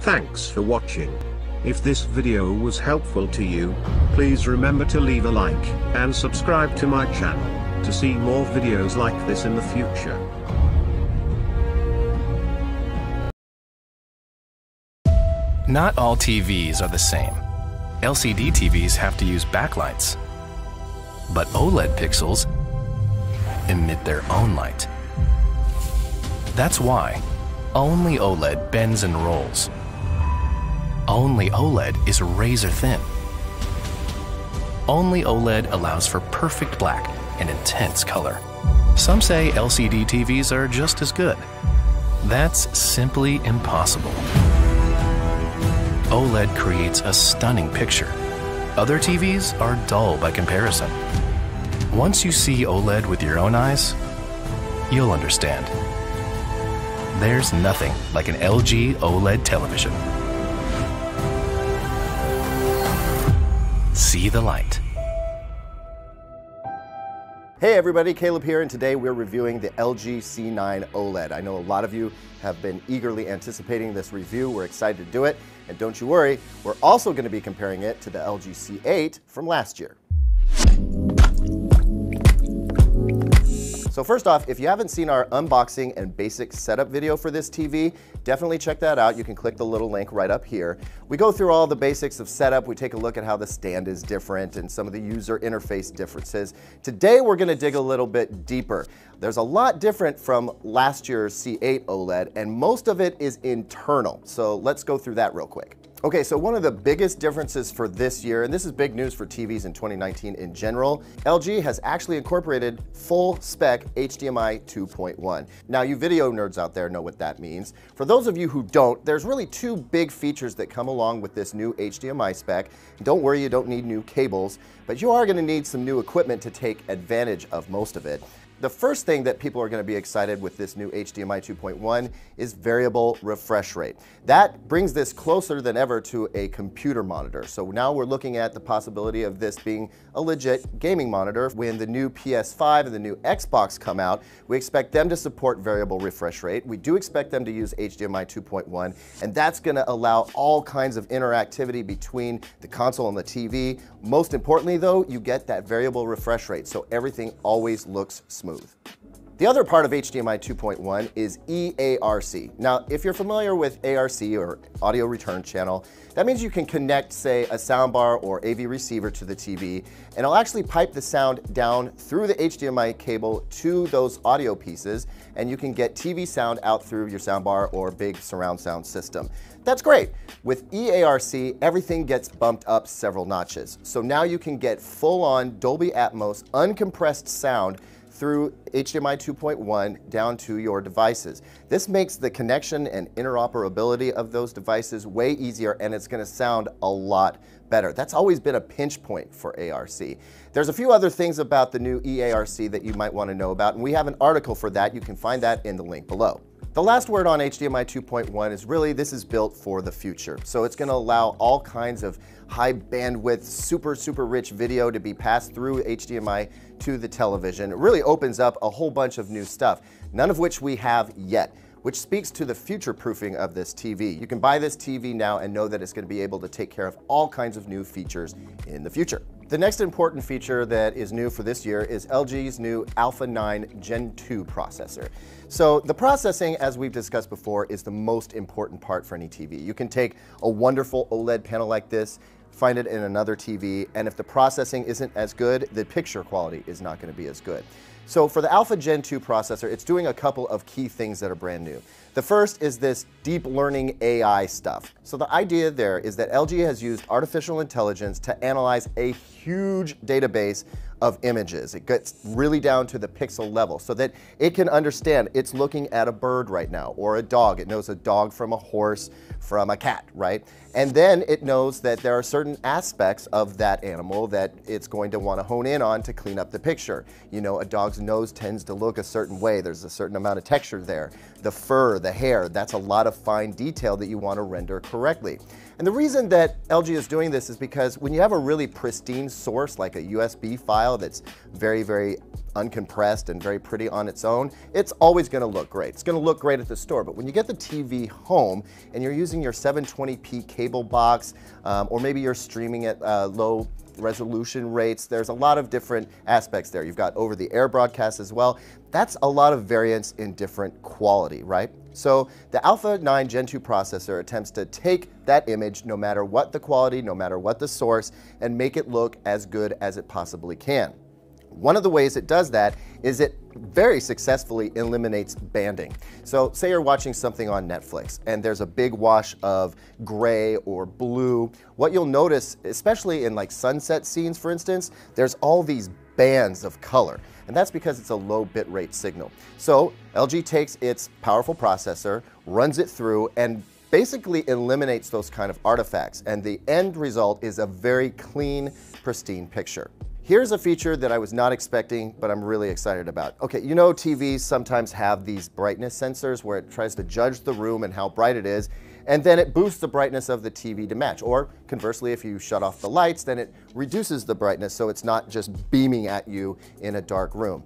Thanks for watching. If this video was helpful to you, please remember to leave a like and subscribe to my channel to see more videos like this in the future. Not all TVs are the same. LCD TVs have to use backlights. But OLED pixels emit their own light. That's why only OLED bends and rolls. Only OLED is razor thin. Only OLED allows for perfect black and intense color. Some say LCD TVs are just as good. That's simply impossible. OLED creates a stunning picture. Other TVs are dull by comparison. Once you see OLED with your own eyes, you'll understand. There's nothing like an LG OLED television. See the light. Hey everybody, Caleb here, and today we're reviewing the LG C9 OLED. I know a lot of you have been eagerly anticipating this review. We're excited to do it, and don't you worry, we're also going to be comparing it to the LG C8 from last year. So first off, if you haven't seen our unboxing and basic setup video for this TV, definitely check that out. You can click the little link right up here. We go through all the basics of setup. We take a look at how the stand is different and some of the user interface differences. Today, we're gonna dig a little bit deeper. There's a lot different from last year's C8 OLED, and most of it is internal. So let's go through that real quick. Okay, so one of the biggest differences for this year, and this is big news for TVs in 2019 in general, LG has actually incorporated full spec HDMI 2.1. Now you video nerds out there know what that means. For those of you who don't, there's really two big features that come along with this new HDMI spec. Don't worry, you don't need new cables, but you are gonna need some new equipment to take advantage of most of it. The first thing that people are going to be excited with this new HDMI 2.1 is variable refresh rate. That brings this closer than ever to a computer monitor. So now we're looking at the possibility of this being a legit gaming monitor. When the new PS5 and the new Xbox come out, we expect them to support variable refresh rate. We do expect them to use HDMI 2.1, and that's going to allow all kinds of interactivity between the console and the TV. Most importantly though, you get that variable refresh rate, so everything always looks smooth smooth. The other part of HDMI 2.1 is eARC. Now, if you're familiar with ARC or audio return channel, that means you can connect, say, a soundbar or AV receiver to the TV, and it'll actually pipe the sound down through the HDMI cable to those audio pieces, and you can get TV sound out through your soundbar or big surround sound system. That's great. With eARC, everything gets bumped up several notches. So now you can get full-on Dolby Atmos uncompressed sound through HDMI 2.1 down to your devices. This makes the connection and interoperability of those devices way easier and it's going to sound a lot better. That's always been a pinch point for ARC. There's a few other things about the new eARC that you might want to know about and we have an article for that. You can find that in the link below. The last word on HDMI 2.1 is really this is built for the future. So it's going to allow all kinds of high bandwidth, super, super rich video to be passed through HDMI to the television. It really opens up a whole bunch of new stuff, none of which we have yet which speaks to the future proofing of this TV. You can buy this TV now and know that it's going to be able to take care of all kinds of new features in the future. The next important feature that is new for this year is LG's new Alpha 9 Gen 2 processor. So the processing, as we've discussed before, is the most important part for any TV. You can take a wonderful OLED panel like this, find it in another TV, and if the processing isn't as good, the picture quality is not going to be as good. So for the Alpha Gen 2 processor, it's doing a couple of key things that are brand new. The first is this deep learning AI stuff. So the idea there is that LG has used artificial intelligence to analyze a huge database of images. It gets really down to the pixel level so that it can understand it's looking at a bird right now or a dog. It knows a dog from a horse, from a cat, right? And then it knows that there are certain aspects of that animal that it's going to want to hone in on to clean up the picture. You know, a dog's nose tends to look a certain way. There's a certain amount of texture there. The fur, the hair, that's a lot of fine detail that you want to render correctly. And the reason that LG is doing this is because when you have a really pristine source like a USB file style that's very, very uncompressed and very pretty on its own, it's always gonna look great. It's gonna look great at the store, but when you get the TV home and you're using your 720p cable box, um, or maybe you're streaming at uh, low resolution rates. There's a lot of different aspects there. You've got over the air broadcast as well. That's a lot of variance in different quality, right? So the Alpha 9 Gen 2 processor attempts to take that image, no matter what the quality, no matter what the source, and make it look as good as it possibly can. One of the ways it does that is it very successfully eliminates banding. So say you're watching something on Netflix and there's a big wash of gray or blue. What you'll notice, especially in like sunset scenes, for instance, there's all these bands of color. And that's because it's a low bitrate signal. So LG takes its powerful processor, runs it through, and basically eliminates those kind of artifacts. And the end result is a very clean, pristine picture. Here's a feature that I was not expecting, but I'm really excited about. Okay, you know TVs sometimes have these brightness sensors where it tries to judge the room and how bright it is, and then it boosts the brightness of the TV to match. Or conversely, if you shut off the lights, then it reduces the brightness so it's not just beaming at you in a dark room.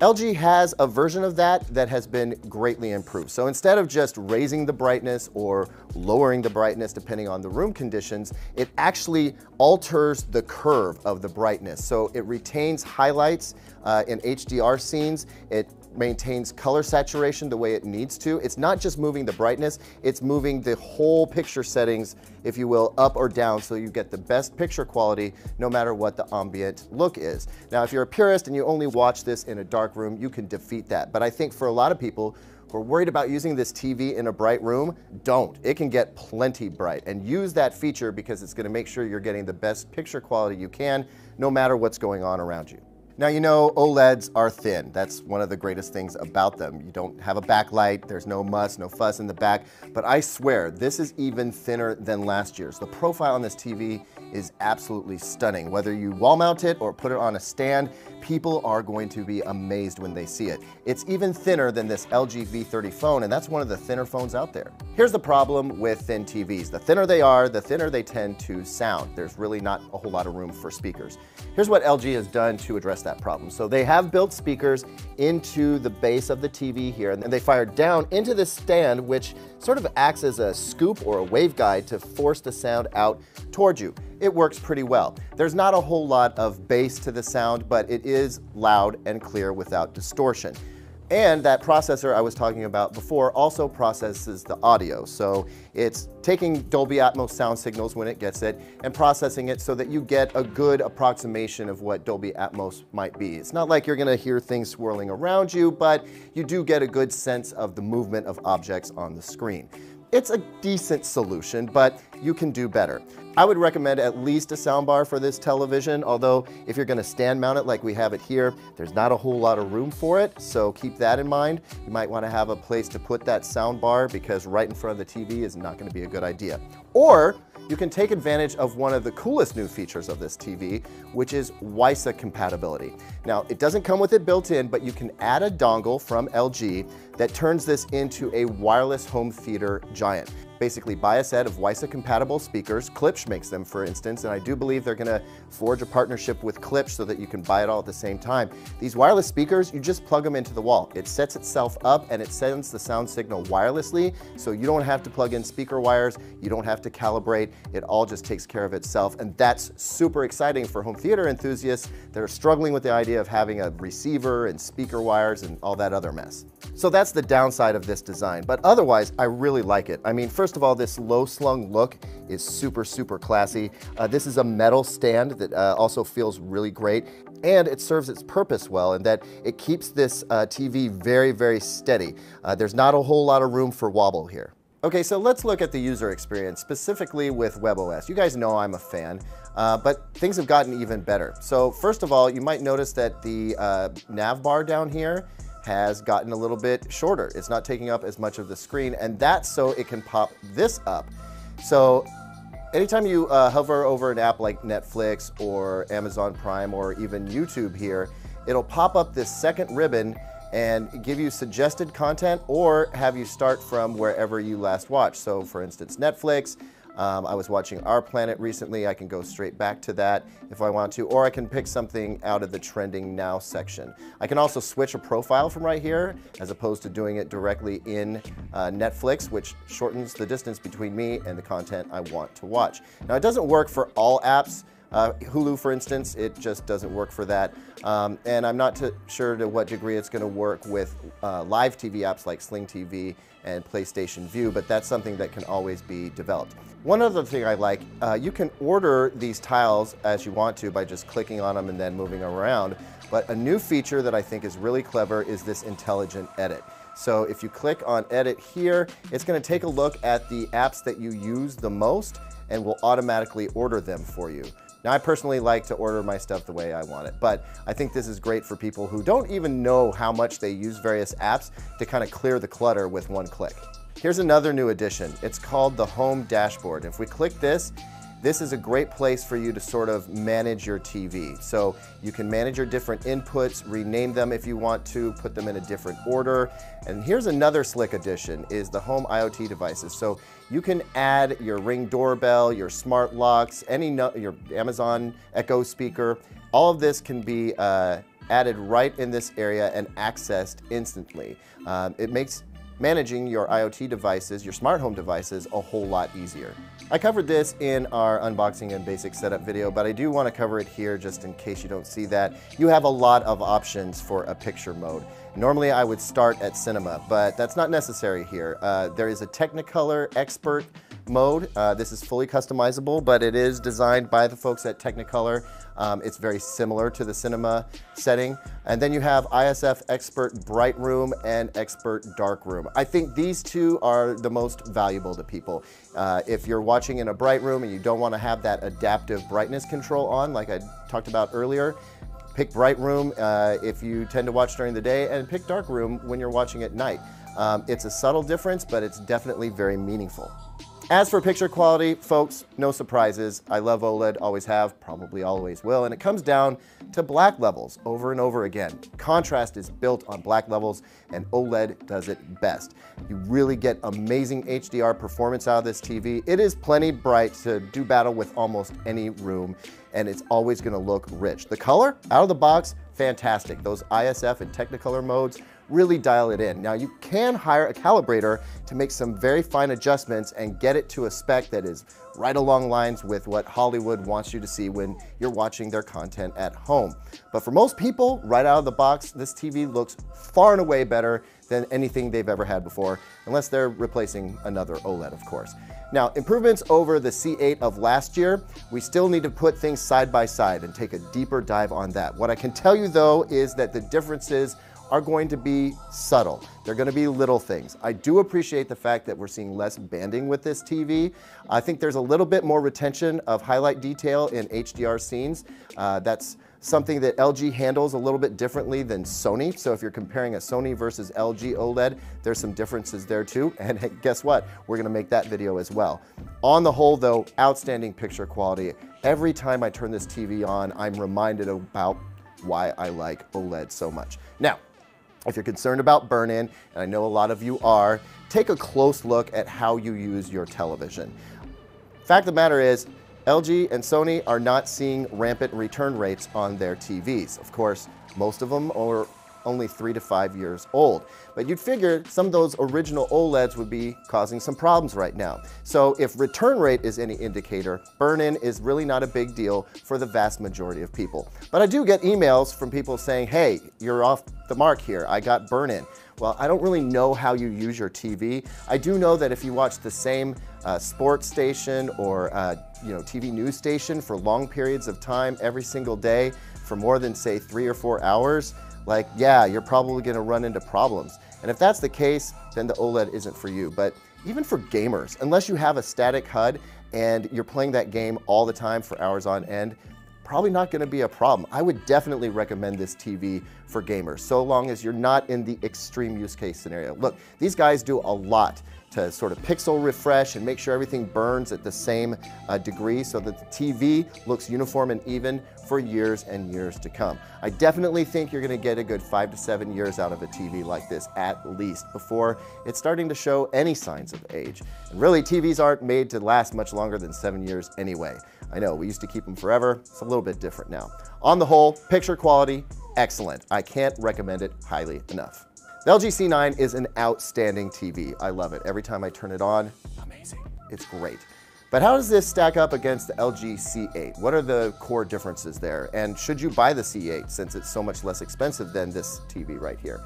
LG has a version of that that has been greatly improved. So instead of just raising the brightness or lowering the brightness depending on the room conditions, it actually alters the curve of the brightness. So it retains highlights uh, in HDR scenes. It maintains color saturation the way it needs to. It's not just moving the brightness, it's moving the whole picture settings, if you will, up or down so you get the best picture quality no matter what the ambient look is. Now, if you're a purist and you only watch this in a dark room, you can defeat that. But I think for a lot of people, who are worried about using this TV in a bright room, don't. It can get plenty bright and use that feature because it's gonna make sure you're getting the best picture quality you can no matter what's going on around you. Now, you know, OLEDs are thin. That's one of the greatest things about them. You don't have a backlight, there's no muss, no fuss in the back, but I swear, this is even thinner than last year's. The profile on this TV is absolutely stunning. Whether you wall mount it or put it on a stand, people are going to be amazed when they see it. It's even thinner than this LG V30 phone, and that's one of the thinner phones out there. Here's the problem with thin TVs. The thinner they are, the thinner they tend to sound. There's really not a whole lot of room for speakers. Here's what LG has done to address that problem. So they have built speakers into the base of the TV here, and they fire down into the stand, which sort of acts as a scoop or a waveguide to force the sound out towards you it works pretty well. There's not a whole lot of bass to the sound, but it is loud and clear without distortion. And that processor I was talking about before also processes the audio. So it's taking Dolby Atmos sound signals when it gets it and processing it so that you get a good approximation of what Dolby Atmos might be. It's not like you're gonna hear things swirling around you, but you do get a good sense of the movement of objects on the screen. It's a decent solution, but you can do better. I would recommend at least a soundbar for this television, although if you're gonna stand mount it like we have it here, there's not a whole lot of room for it, so keep that in mind. You might wanna have a place to put that soundbar because right in front of the TV is not gonna be a good idea. Or you can take advantage of one of the coolest new features of this TV, which is WiSA compatibility. Now, it doesn't come with it built in, but you can add a dongle from LG that turns this into a wireless home theater giant basically buy a set of WiSA compatible speakers. Klipsch makes them, for instance, and I do believe they're gonna forge a partnership with Klipsch so that you can buy it all at the same time. These wireless speakers, you just plug them into the wall. It sets itself up and it sends the sound signal wirelessly, so you don't have to plug in speaker wires, you don't have to calibrate, it all just takes care of itself, and that's super exciting for home theater enthusiasts that are struggling with the idea of having a receiver and speaker wires and all that other mess. So that's the downside of this design, but otherwise, I really like it. I mean, first of all, this low slung look is super, super classy. Uh, this is a metal stand that uh, also feels really great and it serves its purpose well in that it keeps this uh, TV very, very steady. Uh, there's not a whole lot of room for wobble here. Okay, so let's look at the user experience, specifically with WebOS. You guys know I'm a fan, uh, but things have gotten even better. So first of all, you might notice that the uh, nav bar down here has gotten a little bit shorter. It's not taking up as much of the screen, and that's so it can pop this up. So anytime you uh, hover over an app like Netflix or Amazon Prime or even YouTube here, it'll pop up this second ribbon and give you suggested content or have you start from wherever you last watched. So for instance, Netflix, Um, I was watching Our Planet recently. I can go straight back to that if I want to, or I can pick something out of the trending now section. I can also switch a profile from right here as opposed to doing it directly in uh, Netflix, which shortens the distance between me and the content I want to watch. Now, it doesn't work for all apps. Uh, Hulu, for instance, it just doesn't work for that. Um, and I'm not sure to what degree it's going to work with uh, live TV apps like Sling TV and PlayStation Vue, but that's something that can always be developed. One other thing I like, uh, you can order these tiles as you want to by just clicking on them and then moving around. But a new feature that I think is really clever is this intelligent edit. So if you click on edit here, it's gonna take a look at the apps that you use the most and will automatically order them for you. Now, I personally like to order my stuff the way I want it, but I think this is great for people who don't even know how much they use various apps to kind of clear the clutter with one click. Here's another new addition. It's called the Home Dashboard. If we click this, this is a great place for you to sort of manage your TV. So you can manage your different inputs, rename them if you want to, put them in a different order. And here's another slick addition is the home IoT devices. So you can add your Ring doorbell, your smart locks, any your Amazon Echo speaker. All of this can be uh, added right in this area and accessed instantly. Um, it makes managing your IoT devices, your smart home devices, a whole lot easier. I covered this in our unboxing and basic setup video, but I do want to cover it here just in case you don't see that. You have a lot of options for a picture mode. Normally I would start at cinema, but that's not necessary here. Uh, there is a Technicolor Expert mode. Uh, this is fully customizable, but it is designed by the folks at Technicolor. Um, it's very similar to the cinema setting. And then you have ISF Expert Bright Room and Expert Dark Room. I think these two are the most valuable to people. Uh, if you're watching in a bright room and you don't want to have that adaptive brightness control on, like I talked about earlier, pick Bright Room uh, if you tend to watch during the day, and pick Dark Room when you're watching at night. Um, it's a subtle difference, but it's definitely very meaningful. As for picture quality, folks, no surprises. I love OLED, always have, probably always will, and it comes down to black levels over and over again. Contrast is built on black levels, and OLED does it best. You really get amazing HDR performance out of this TV. It is plenty bright to do battle with almost any room, and it's always gonna look rich. The color, out of the box, fantastic. Those ISF and Technicolor modes really dial it in. Now you can hire a calibrator to make some very fine adjustments and get it to a spec that is right along lines with what Hollywood wants you to see when you're watching their content at home. But for most people, right out of the box, this TV looks far and away better than anything they've ever had before, unless they're replacing another OLED, of course. Now, improvements over the C8 of last year, we still need to put things side by side and take a deeper dive on that. What I can tell you though is that the differences are going to be subtle. They're going to be little things. I do appreciate the fact that we're seeing less banding with this TV. I think there's a little bit more retention of highlight detail in HDR scenes. Uh, that's something that LG handles a little bit differently than Sony. So if you're comparing a Sony versus LG OLED, there's some differences there too. And guess what? We're gonna make that video as well. On the whole though, outstanding picture quality. Every time I turn this TV on, I'm reminded about why I like OLED so much. Now, if you're concerned about burn-in, and I know a lot of you are, take a close look at how you use your television. Fact of the matter is, LG and Sony are not seeing rampant return rates on their TVs. Of course, most of them are only three to five years old. But you'd figure some of those original OLEDs would be causing some problems right now. So if return rate is any indicator, burn-in is really not a big deal for the vast majority of people. But I do get emails from people saying, hey, you're off the mark here, I got burn-in. Well, I don't really know how you use your TV. I do know that if you watch the same uh, sports station or uh, you know TV news station for long periods of time every single day for more than say three or four hours, like, yeah, you're probably gonna run into problems. And if that's the case, then the OLED isn't for you. But even for gamers, unless you have a static HUD and you're playing that game all the time for hours on end, probably not gonna be a problem. I would definitely recommend this TV for gamers, so long as you're not in the extreme use case scenario. Look, these guys do a lot to sort of pixel refresh and make sure everything burns at the same uh, degree so that the TV looks uniform and even for years and years to come. I definitely think you're going to get a good five to seven years out of a TV like this at least before it's starting to show any signs of age. And really, TVs aren't made to last much longer than seven years anyway. I know, we used to keep them forever. It's a little bit different now. On the whole, picture quality, excellent. I can't recommend it highly enough. The LG C9 is an outstanding TV. I love it. Every time I turn it on, amazing. It's great. But how does this stack up against the LG C8? What are the core differences there? And should you buy the C8 since it's so much less expensive than this TV right here?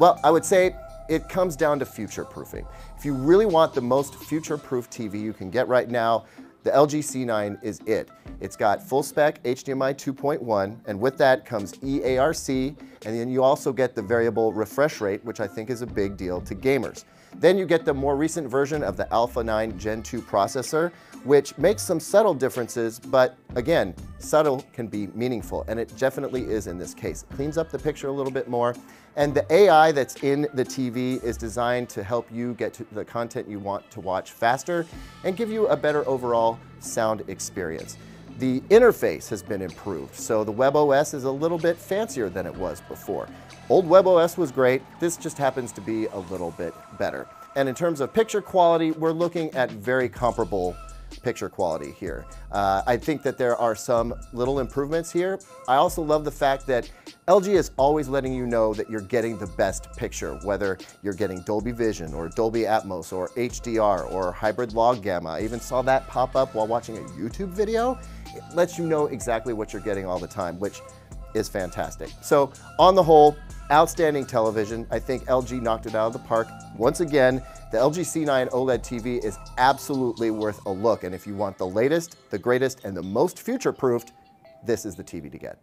Well, I would say it comes down to future proofing. If you really want the most future proof TV you can get right now, the LG C9 is it. It's got full spec HDMI 2.1, and with that comes eARC, and then you also get the variable refresh rate, which I think is a big deal to gamers. Then you get the more recent version of the Alpha 9 Gen 2 processor, which makes some subtle differences, but again, subtle can be meaningful, and it definitely is in this case. It cleans up the picture a little bit more, and the AI that's in the TV is designed to help you get to the content you want to watch faster and give you a better overall sound experience. The interface has been improved, so the WebOS is a little bit fancier than it was before. Old WebOS was great, this just happens to be a little bit better. And in terms of picture quality, we're looking at very comparable picture quality here. Uh, I think that there are some little improvements here. I also love the fact that LG is always letting you know that you're getting the best picture, whether you're getting Dolby Vision or Dolby Atmos or HDR or hybrid log gamma. I even saw that pop up while watching a YouTube video. It lets you know exactly what you're getting all the time, which is fantastic. So on the whole, outstanding television. I think LG knocked it out of the park. Once again, the LG C9 OLED TV is absolutely worth a look. And if you want the latest, the greatest, and the most future-proofed, this is the TV to get.